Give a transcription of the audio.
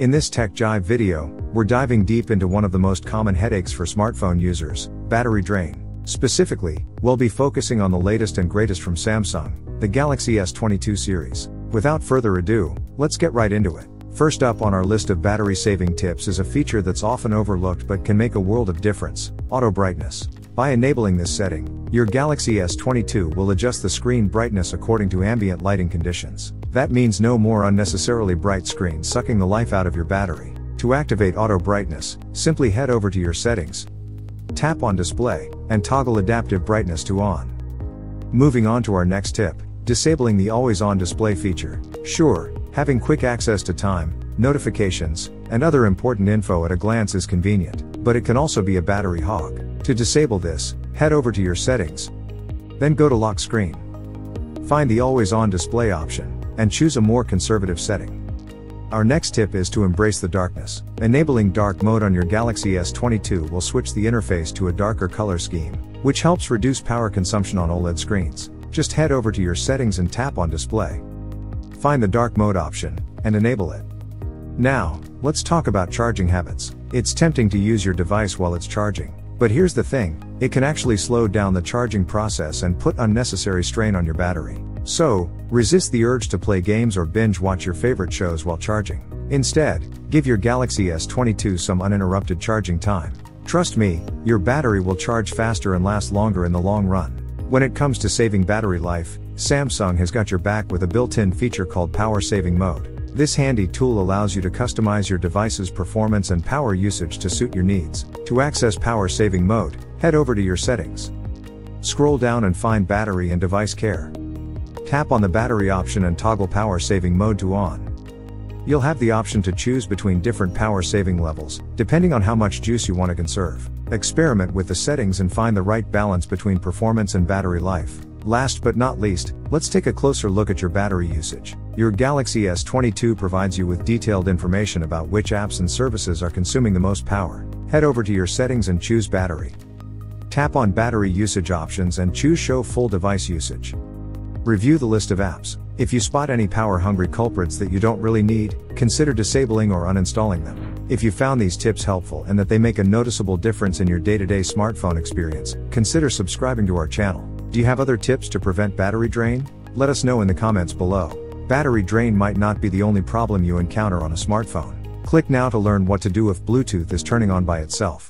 In this Tech Jive video, we're diving deep into one of the most common headaches for smartphone users, battery drain. Specifically, we'll be focusing on the latest and greatest from Samsung, the Galaxy S22 series. Without further ado, let's get right into it. First up on our list of battery saving tips is a feature that's often overlooked but can make a world of difference, auto brightness. By enabling this setting, your Galaxy S22 will adjust the screen brightness according to ambient lighting conditions. That means no more unnecessarily bright screens sucking the life out of your battery. To activate auto brightness, simply head over to your settings, tap on display, and toggle adaptive brightness to on. Moving on to our next tip, disabling the always on display feature. Sure, having quick access to time, notifications, and other important info at a glance is convenient, but it can also be a battery hog. To disable this, head over to your settings. Then go to lock screen. Find the always on display option, and choose a more conservative setting. Our next tip is to embrace the darkness. Enabling dark mode on your Galaxy S22 will switch the interface to a darker color scheme, which helps reduce power consumption on OLED screens. Just head over to your settings and tap on display. Find the dark mode option, and enable it. Now, let's talk about charging habits. It's tempting to use your device while it's charging. But here's the thing, it can actually slow down the charging process and put unnecessary strain on your battery. So, resist the urge to play games or binge watch your favorite shows while charging. Instead, give your Galaxy S22 some uninterrupted charging time. Trust me, your battery will charge faster and last longer in the long run. When it comes to saving battery life, Samsung has got your back with a built-in feature called Power Saving Mode. This handy tool allows you to customize your device's performance and power usage to suit your needs. To access power saving mode, head over to your settings. Scroll down and find battery and device care. Tap on the battery option and toggle power saving mode to on. You'll have the option to choose between different power saving levels, depending on how much juice you want to conserve. Experiment with the settings and find the right balance between performance and battery life. Last but not least, let's take a closer look at your battery usage. Your Galaxy S22 provides you with detailed information about which apps and services are consuming the most power. Head over to your settings and choose battery. Tap on battery usage options and choose show full device usage. Review the list of apps. If you spot any power hungry culprits that you don't really need, consider disabling or uninstalling them. If you found these tips helpful and that they make a noticeable difference in your day to day smartphone experience, consider subscribing to our channel. Do you have other tips to prevent battery drain? Let us know in the comments below. Battery drain might not be the only problem you encounter on a smartphone. Click now to learn what to do if Bluetooth is turning on by itself.